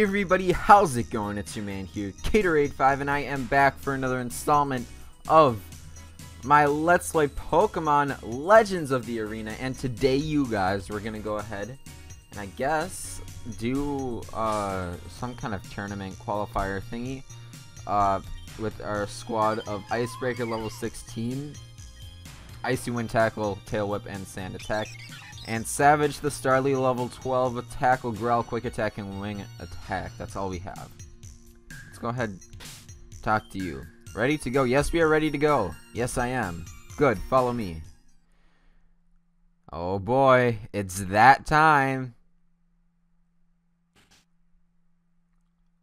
Everybody, how's it going? It's your man here, Cadeorade5, and I am back for another installment of my Let's Play Pokemon Legends of the Arena. And today, you guys, we're gonna go ahead and I guess do uh, some kind of tournament qualifier thingy uh, with our squad of Icebreaker level 16, Icy Wind Tackle, Tail Whip, and Sand Attack. And Savage the Starly level 12 tackle, growl, quick attack, and wing attack. That's all we have. Let's go ahead talk to you. Ready to go? Yes, we are ready to go. Yes, I am. Good, follow me. Oh boy, it's that time.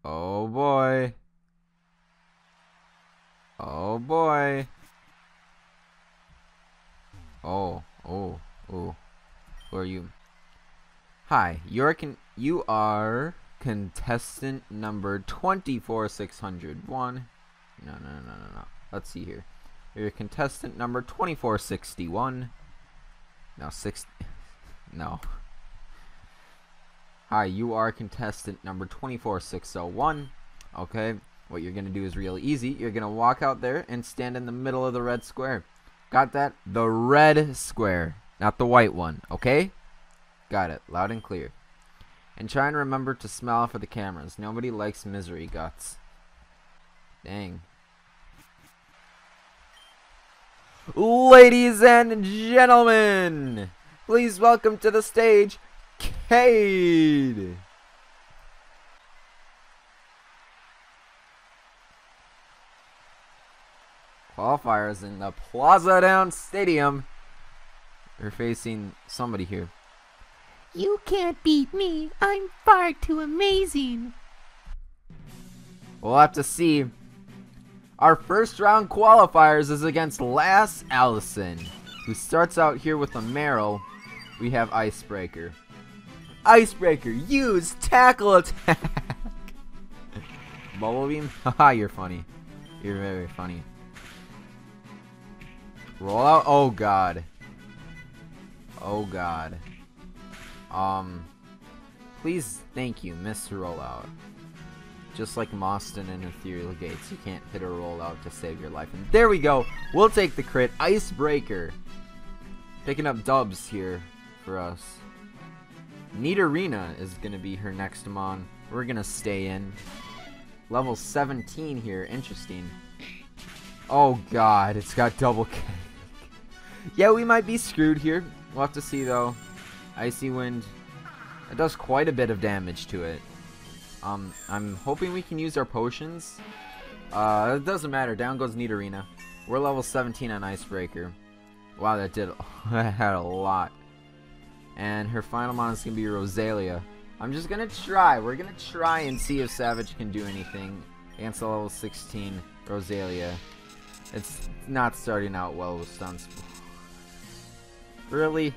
Oh boy. Oh boy. Oh, oh, oh. Who are you? Hi, you're con you are contestant number 24601. No, no, no, no, no. Let's see here. You're contestant number 2461. No, six. No. Hi, you are contestant number 24601. Okay, what you're gonna do is real easy. You're gonna walk out there and stand in the middle of the red square. Got that? The red square. Not the white one, okay? Got it. Loud and clear. And try and remember to smile for the cameras. Nobody likes misery guts. Dang. Ladies and gentlemen, please welcome to the stage, Cade. Qualifiers in the Plaza Down Stadium. We're facing somebody here. You can't beat me. I'm far too amazing. We'll have to see. Our first round qualifiers is against Lass Allison, who starts out here with a Marill. We have Icebreaker. Icebreaker, use tackle attack. Bubble beam? Haha, you're funny. You're very funny. Roll out. Oh god. Oh god. Um, please, thank you, miss rollout. Just like Moston and Ethereal Gates, you can't hit a rollout to save your life. And there we go. We'll take the crit. Icebreaker. Picking up dubs here for us. Nidorina is to be her next Mon. We're to stay in. Level 17 here. Interesting. Oh god, it's got double kick. yeah, we might be screwed here. We'll have to see though. Icy Wind. It does quite a bit of damage to it. Um, I'm hoping we can use our potions. Uh, it doesn't matter. Down goes Nidorina. We're level 17 on Icebreaker. Wow, that did that had a lot. And her final mon is gonna be Roselia. I'm just gonna try. We're gonna try and see if Savage can do anything against the level 16 Roselia. It's not starting out well with stunts. Really?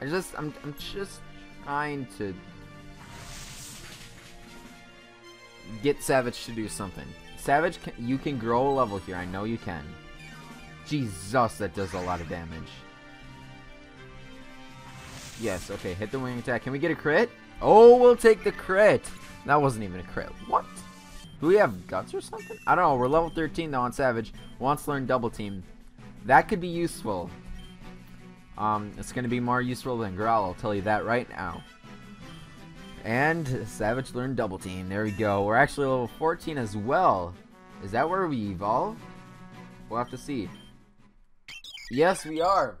I just, I'm, I'm just trying to get Savage to do something. Savage, can, you can grow a level here. I know you can. Jesus, that does a lot of damage. Yes, okay, hit the wing attack. Can we get a crit? Oh, we'll take the crit. That wasn't even a crit. What? Do we have guts or something? I don't know. We're level 13 though on Savage. Wants to learn double team. That could be useful. Um, it's going to be more useful than Growl, I'll tell you that right now. And Savage learned Double Team. There we go. We're actually level 14 as well. Is that where we evolve? We'll have to see. Yes, we are.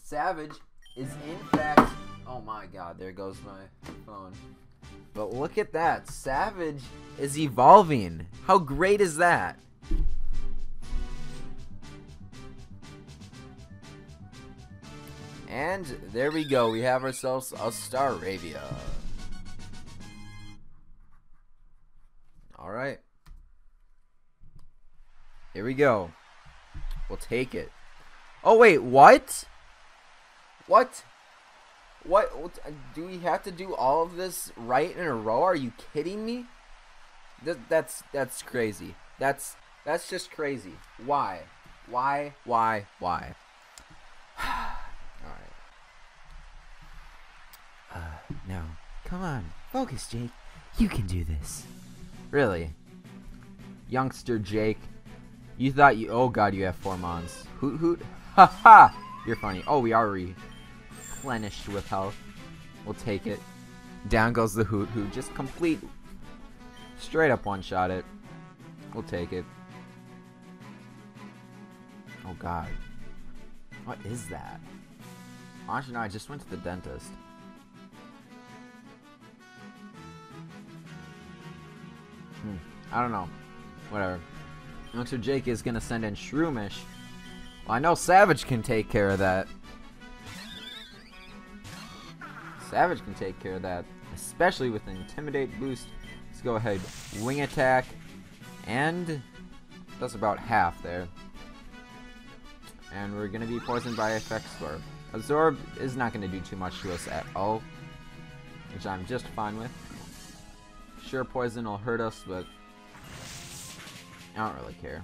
Savage is in fact... Oh my god, there goes my phone. But look at that. Savage is evolving. How great is that? And there we go. We have ourselves a Staravia. Alright. Here we go. We'll take it. Oh, wait. What? What? What? Do we have to do all of this right in a row? Are you kidding me? That, that's that's crazy. That's that's just crazy. Why? Why? Why? Why? No. Come on. Focus, Jake. You can do this. Really? Youngster Jake. You thought you. Oh god, you have four mons. Hoothoot. Ha ha! You're funny. Oh, we are replenished with health. We'll take it. Down goes the hoothoot. Just complete. Straight up one shot it. We'll take it. Oh god. What is that? Honestly, no, I just went to the dentist. I don't know. Whatever. Youngster Jake is gonna send in Shroomish. Well, I know Savage can take care of that. Savage can take care of that, especially with Intimidate boost. Let's go ahead, Wing Attack, and that's about half there. And we're gonna be poisoned by Effect Spore. Absorb is not gonna do too much to us at all, which I'm just fine with. Sure, poison will hurt us, but I don't really care.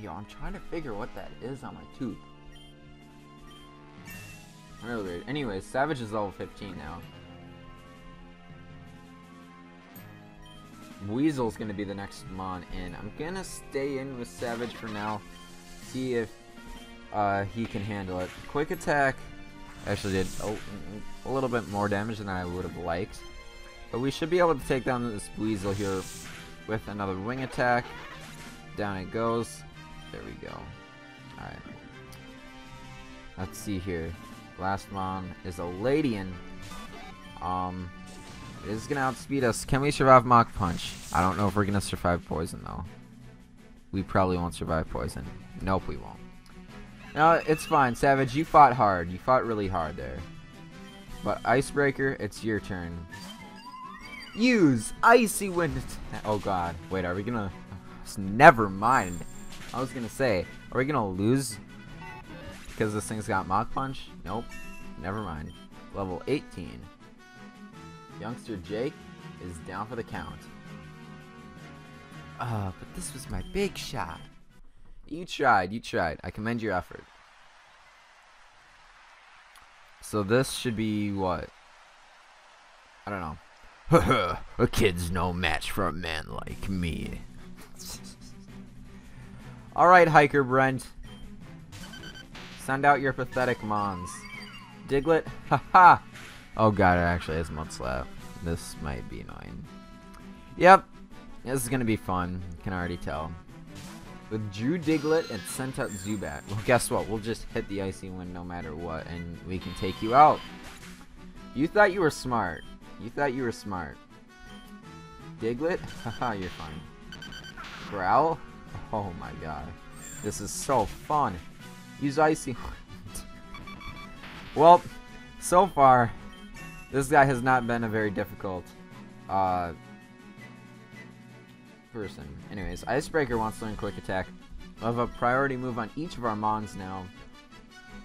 Yo, I'm trying to figure what that is on my tooth. Really weird. Anyways, Savage is level 15 now. Weasel's gonna be the next Mon in. I'm gonna stay in with Savage for now. See if uh, he can handle it. Quick attack actually did a, a little bit more damage than I would have liked. But we should be able to take down this Weasel here with another wing attack. Down it goes. There we go. Alright. Let's see here. Last mon is a Ledian. Um, it is gonna outspeed us. Can we survive Mach Punch? I don't know if we're gonna survive Poison though. We probably won't survive Poison. Nope, we won't. No, it's fine. Savage, you fought hard. You fought really hard there. But Icebreaker, it's your turn. Use Icy Wind. Oh god. Wait, are we gonna... Never mind. I was gonna say, are we gonna lose because this thing's got Mach Punch? Nope. Never mind. Level 18. Youngster Jake is down for the count. Uh, but this was my big shot. You tried, you tried. I commend your effort. So this should be what? I don't know. a kid's no match for a man like me. Alright, Hiker Brent. Send out your pathetic mons. Diglett? Haha! oh god, it actually has Mudslap. This might be annoying. Yep. This is gonna be fun. Can already tell. With Drew Diglett and sent out Zubat. Well, guess what? We'll just hit the Icy Wind no matter what, and we can take you out. You thought you were smart. You thought you were smart. Diglett? Haha, you're fine. Growl? Oh my god. This is so fun. Use Icy Well, so far, this guy has not been a very difficult uh, person. Anyways, Icebreaker wants to learn Quick Attack. we have a priority move on each of our Mons now.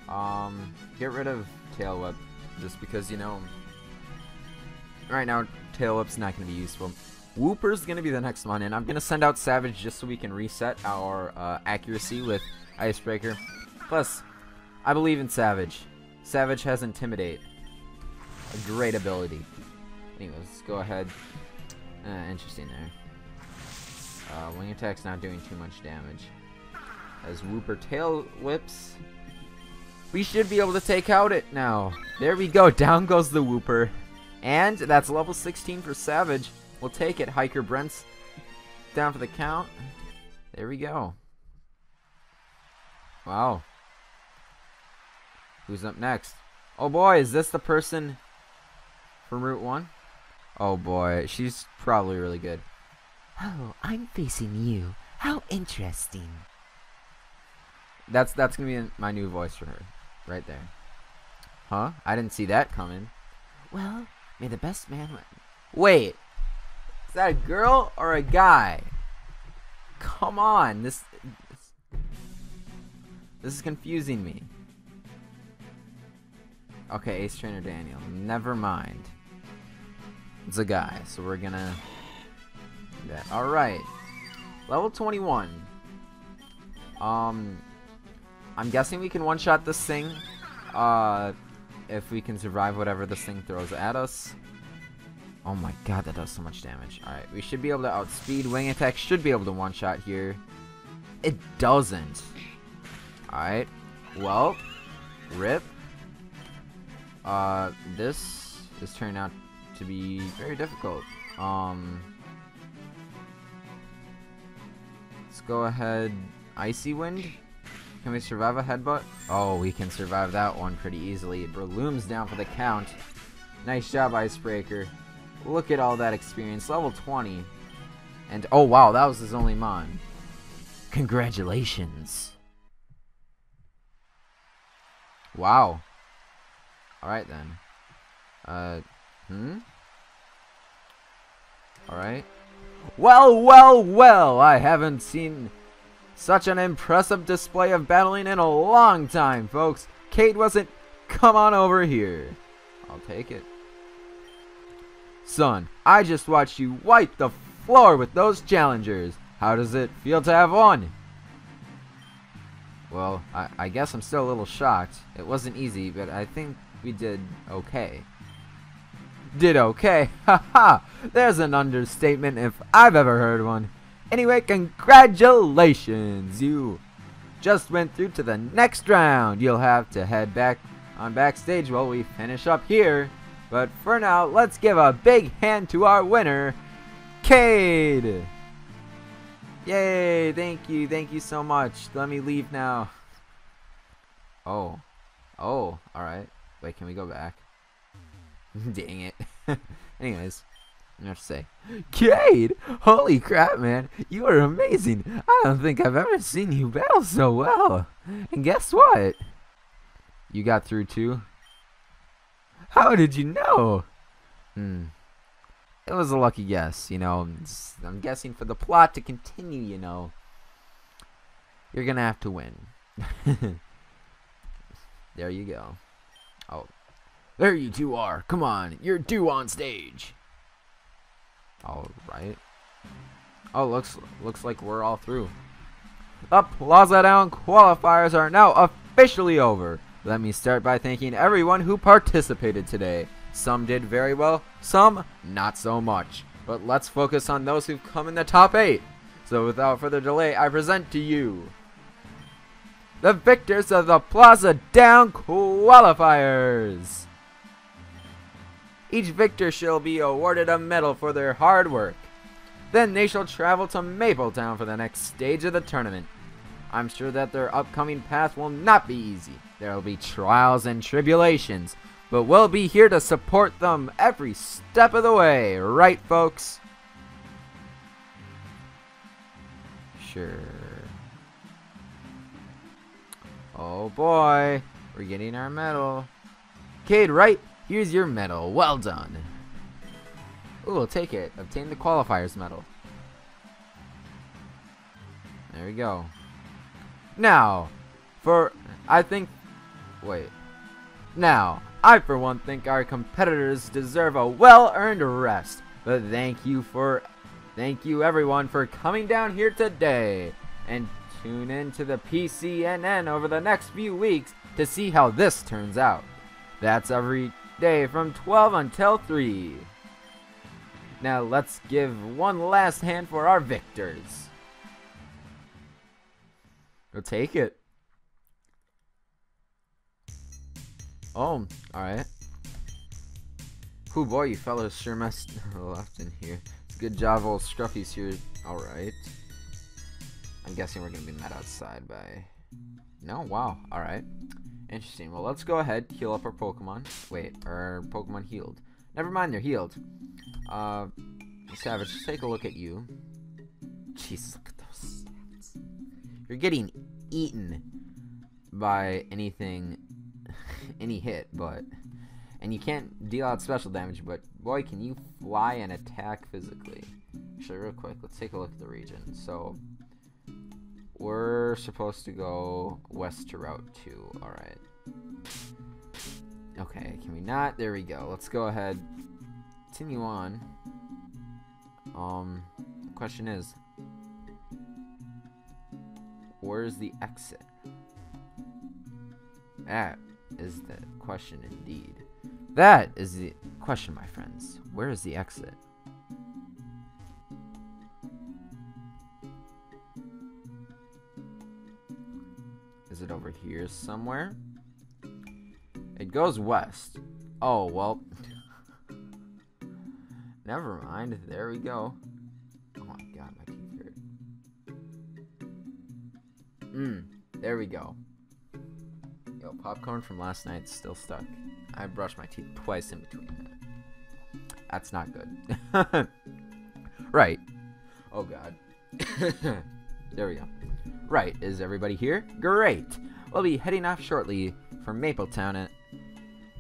Um, get rid of Tail Whip, just because, you know, right now, Tail Whip's not going to be useful. Wooper's going to be the next one, and I'm going to send out Savage just so we can reset our uh, accuracy with Icebreaker. Plus, I believe in Savage. Savage has Intimidate. A great ability. Anyways, let's go ahead. Uh, interesting there. Uh, wing attack's not doing too much damage. As Wooper tail whips. We should be able to take out it now. There we go. Down goes the Wooper. And that's level 16 for Savage. We'll take it. Hiker Brent's down for the count. There we go. Wow. Who's up next? Oh boy, is this the person from Route 1? Oh boy, she's probably really good. Oh, I'm facing you. How interesting. That's that's gonna be my new voice for her, right there. Huh? I didn't see that coming. Well, may the best man win. Wait, is that a girl or a guy? Come on, this this, is confusing me. Okay, Ace Trainer Daniel. Never mind. It's a guy, so we're gonna that. Alright. Level 21. Um, I'm guessing we can one-shot this thing. Uh, if we can survive whatever this thing throws at us. Oh my god, that does so much damage. Alright, we should be able to outspeed. Wing attack should be able to one-shot here. It doesn't. Alright. Well, rip. Uh, this is turning out to be very difficult. Um, let's go ahead. Icy Wind? Can we survive a headbutt? Oh, we can survive that one pretty easily. Breloom's down for the count. Nice job, Icebreaker. Look at all that experience. Level 20. And, oh wow, that was his only mon. Congratulations. Wow. Alright then. Uh, hmm? Alright. Well, well, well, I haven't seen such an impressive display of battling in a long time, folks. Cade wasn't. Come on over here. I'll take it. Son, I just watched you wipe the floor with those challengers. How does it feel to have won? Well, I, I guess I'm still a little shocked. It wasn't easy, but I think we did okay. Did okay? Haha! There's an understatement if I've ever heard one. Anyway, congratulations! You just went through to the next round. You'll have to head back on backstage while we finish up here. But for now, let's give a big hand to our winner, Cade! Yay! Thank you, thank you so much. Let me leave now. Oh. Oh, alright. Wait, can we go back? Dang it. Anyways, I have to say, Cade! Holy crap, man. You are amazing. I don't think I've ever seen you battle so well. And guess what? You got through too? How did you know? Hmm. It was a lucky guess, you know. I'm guessing for the plot to continue, you know. You're gonna have to win. there you go. Oh. There you two are. Come on. You're due on stage. Alright. Oh, looks looks like we're all through. The Plaza Down qualifiers are now officially over. Let me start by thanking everyone who participated today. Some did very well, some not so much. But let's focus on those who've come in the top 8. So without further delay, I present to you the victors of the Plaza Down qualifiers. Each victor shall be awarded a medal for their hard work. Then they shall travel to Mapletown for the next stage of the tournament. I'm sure that their upcoming path will not be easy. There will be trials and tribulations, but we'll be here to support them every step of the way, right folks? Sure. Oh boy, we're getting our medal. Cade, right? Here's your medal. Well done. Ooh, take it. Obtain the qualifiers medal. There we go. Now, for, I think, wait. Now, I for one think our competitors deserve a well-earned rest. But thank you for, thank you everyone for coming down here today. And tune in to the PCNN over the next few weeks to see how this turns out. That's every day from 12 until 3. Now let's give one last hand for our victors. We'll take it. Oh, alright. Who boy, you fellas sure messed left in here. Good job, old Scruffy's here. Alright. I'm guessing we're gonna be met outside by... No? Wow. Alright. Interesting. Well, let's go ahead, heal up our Pokemon. Wait, our Pokemon healed. Never mind, they're healed. Uh, Savage, just take a look at you. Jeez, look at those stats. You're getting eaten by anything, any hit, but... And you can't deal out special damage, but boy, can you fly and attack physically. Actually, real quick, let's take a look at the region. So, we're supposed to go west to Route 2. Alright. Okay, can we not? There we go. Let's go ahead. Continue on. Um, question is, where's the exit? That is the question indeed. That is the question, my friends. where is the exit? Is here somewhere? It goes west. Oh, well. Never mind. There we go. Oh my god, my teeth hurt. Mmm. There we go. Yo, popcorn from last night's still stuck. I brushed my teeth twice in between that. That's not good. right. Oh god. there we go. Right, is everybody here? Great! We'll be heading off shortly for Mapletown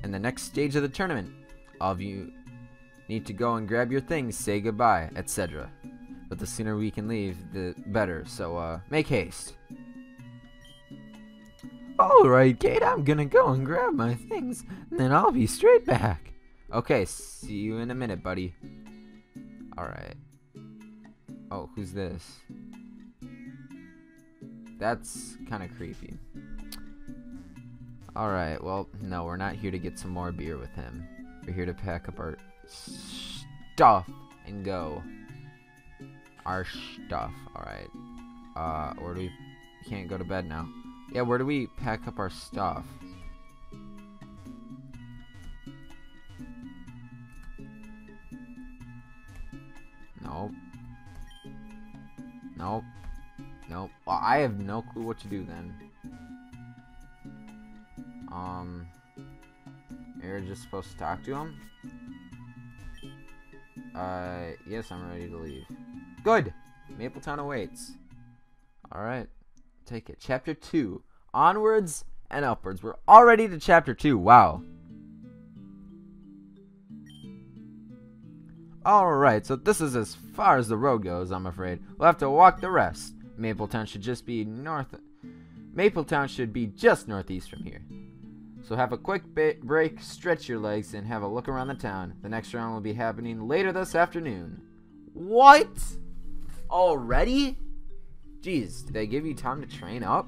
in the next stage of the tournament. All of you need to go and grab your things, say goodbye, etc. But the sooner we can leave, the better, so uh, make haste. Alright, Cade, I'm gonna go and grab my things, and then I'll be straight back. Okay, see you in a minute, buddy. Alright. Oh, who's this? That's kind of creepy. Alright, well, no, we're not here to get some more beer with him. We're here to pack up our stuff and go. Our stuff, alright. Uh, where do we... Can't go to bed now. Yeah, where do we pack up our stuff? Nope. Nope. Nope. Well, I have no clue what to do then. Um, you're just supposed to talk to him? Uh, yes, I'm ready to leave. Good! Mapletown awaits. Alright, take it. Chapter 2. Onwards and upwards. We're already to chapter 2. Wow. Alright, so this is as far as the road goes, I'm afraid. We'll have to walk the rest. Mapletown should just be north. Mapletown should be just northeast from here. So have a quick break, stretch your legs, and have a look around the town. The next round will be happening later this afternoon. What? Already? Jeez, did they give you time to train up?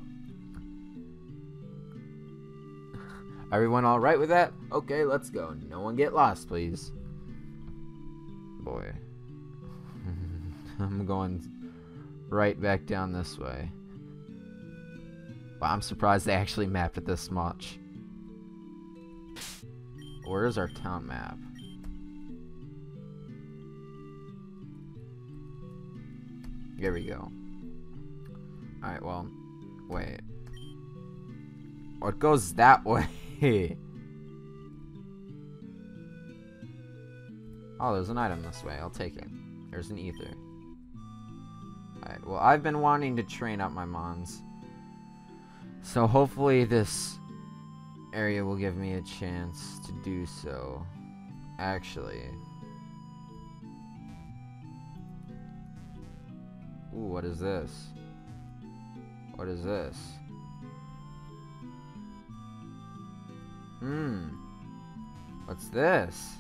Everyone alright with that? Okay, let's go. No one get lost, please. Boy. I'm going right back down this way. Wow, I'm surprised they actually mapped it this much. Where is our town map? There we go. Alright, well, wait. What goes that way? oh, there's an item this way. I'll take it. There's an ether. Alright, well, I've been wanting to train up my mons. So hopefully this area will give me a chance to do so. Actually. Ooh, what is this? What is this? Hmm. What's this?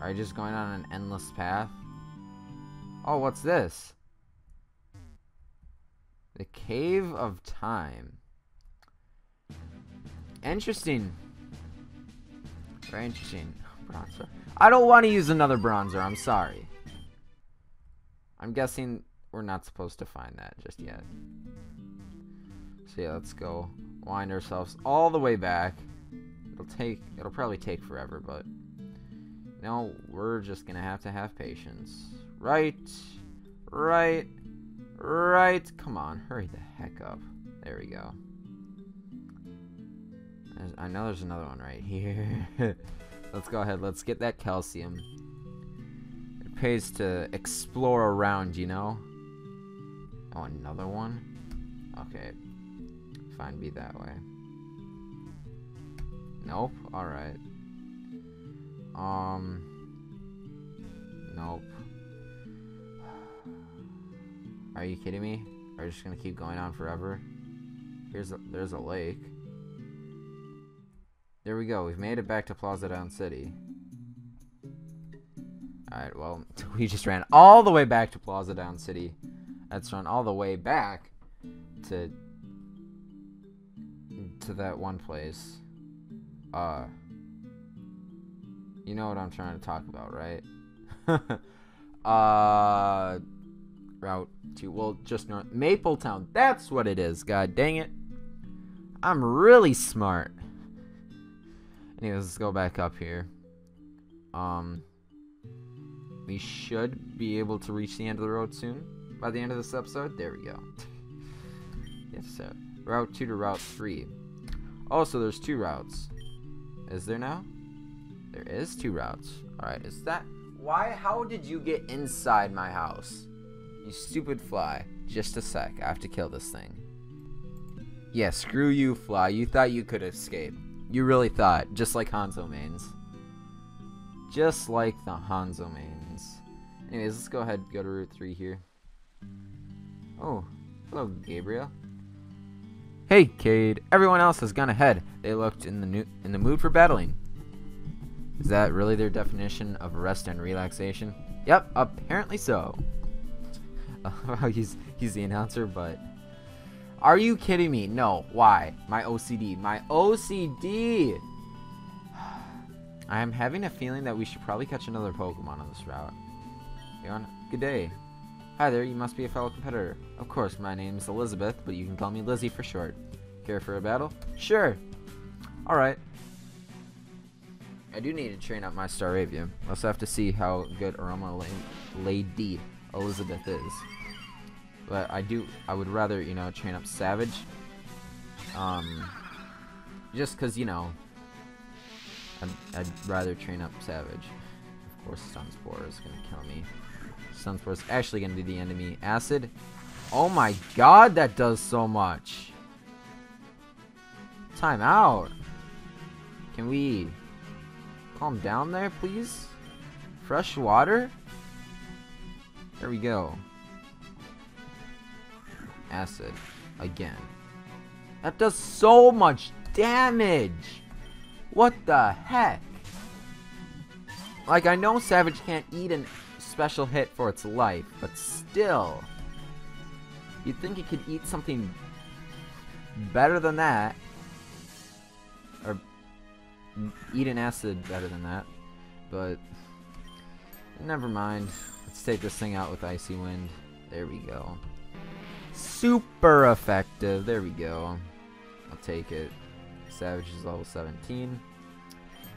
Are you just going on an endless path? Oh, what's this? The Cave of Time. Interesting. Very interesting. Bronzor. I don't want to use another bronzor. I'm sorry. I'm guessing we're not supposed to find that just yet. So yeah, let's go wind ourselves all the way back. It'll take, it'll probably take forever, but no, we're just gonna have to have patience. Right, right, right. Come on, hurry the heck up. There we go. I know there's another one right here. let's go ahead. Let's get that calcium. It pays to explore around, you know? Oh, another one? Okay. Fine, be that way. Nope. Alright. Um. Nope. Are you kidding me? Are you just gonna keep going on forever? Here's a, there's a lake. There we go. We've made it back to Plaza Down City. Alright, well, we just ran all the way back to Plaza Down City. Let's run all the way back to to that one place. Uh You know what I'm trying to talk about, right? uh, route to well, just north Mapletown. That's what it is. God dang it! I'm really smart. Anyways, let's go back up here. Um, we should be able to reach the end of the road soon. By the end of this episode, there we go. yes, sir. Route two to route three. Also, there's two routes. Is there now? There is two routes. Alright, is that... Why? How did you get inside my house? You stupid fly. Just a sec. I have to kill this thing. Yeah, screw you, fly. You thought you could escape. You really thought. Just like Hanzo mains. Just like the Hanzo mains. Anyways, let's go ahead and go to Route 3 here. Oh, hello, Gabriel. Hey, Cade. Everyone else has gone ahead. They looked in the new in the mood for battling. Is that really their definition of rest and relaxation? Yep, apparently so. Oh, he's he's the announcer, but are you kidding me? No. Why? My OCD. My OCD. I am having a feeling that we should probably catch another Pokemon on this route. Good day. Hi there, you must be a fellow competitor. Of course, my name is Elizabeth, but you can call me Lizzie for short. Care for a battle? Sure. Alright. I do need to train up my Staravia. I also have to see how good Aroma Lady Elizabeth is. But I do, I would rather, you know, train up Savage. Um, just because, you know, I'd, I'd, rather train up Savage. Of course, Sunspore is going to kill me. Sunspore is actually going to be the enemy. Acid. Oh my god, that does so much. Time out. Can we calm down there, please? Fresh water? There we go. Acid. Again. That does so much damage! What the heck? Like, I know Savage can't eat a special hit for its life, but still. You'd think it could eat something better than that. Or eat an acid better than that. But, never mind. Let's take this thing out with Icy Wind. There we go. Super effective. There we go. I'll take it. Savage is level 17.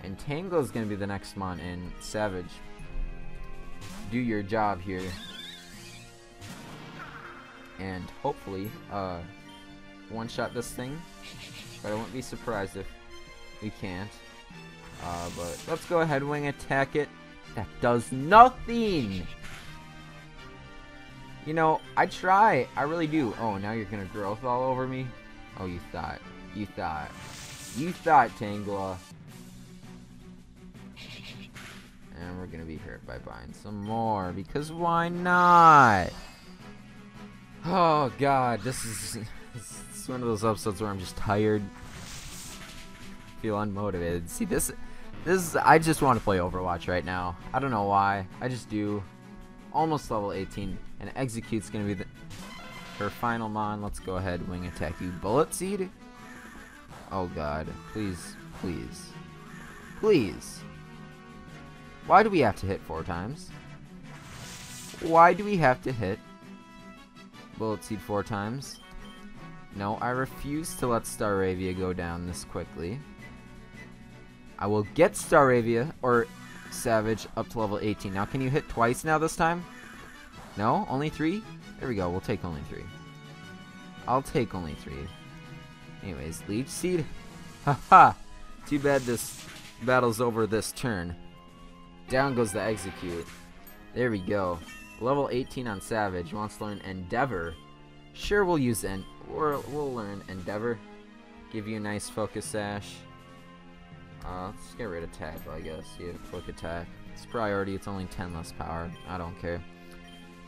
And Tango is going to be the next mon in Savage. Do your job here. And hopefully, uh, one-shot this thing. But I won't be surprised if we can't. Uh, but let's go ahead wing attack it. That does nothing! You know, I try. I really do. Oh, now you're gonna growth all over me? Oh, you thought. You thought. You thought, Tangela. And we're gonna be hurt by buying some more, because why not? Oh god, this is, this is one of those episodes where I'm just tired. Feel unmotivated. See this this is I just want to play Overwatch right now. I don't know why. I just do. Almost level 18. And Exeggcute's gonna be the her final mon. Let's go ahead, wing attack you. Bullet Seed? Oh god. Please, please. Please. Why do we have to hit four times? Why do we have to hit Bullet Seed four times? No, I refuse to let Staravia go down this quickly. I will get Staravia, or Savage, up to level 18. Now, can you hit twice now this time? No? Only three? There we go. We'll take only three. I'll take only three. Anyways, Leech Seed. Haha! Too bad this battle's over this turn. Down goes the Exeggcute. There we go. Level 18 on Savage. Wants to learn Endeavor. Sure, we'll use En... We'll, we'll learn Endeavor. Give you a nice Focus Sash. Uh, let's get rid of Tackle, I guess. Yeah, quick attack. It's priority. It's only 10 less power. I don't care.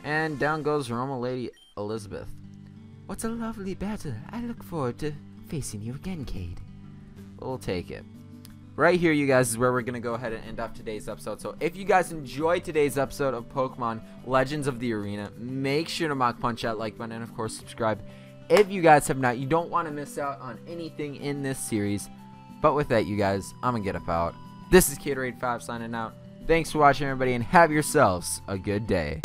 And down goes Roma Lady Elizabeth. What's a lovely battle. I look forward to facing you again, Cade. We'll take it. Right here, you guys, is where we're going to go ahead and end off today's episode. So if you guys enjoyed today's episode of Pokemon Legends of the Arena, make sure to Mach Punch that like button and, of course, subscribe. If you guys have not, you don't want to miss out on anything in this series. But with that, you guys, I'm going to get up out. This is Cadeorade 5 signing out. Thanks for watching, everybody, and have yourselves a good day.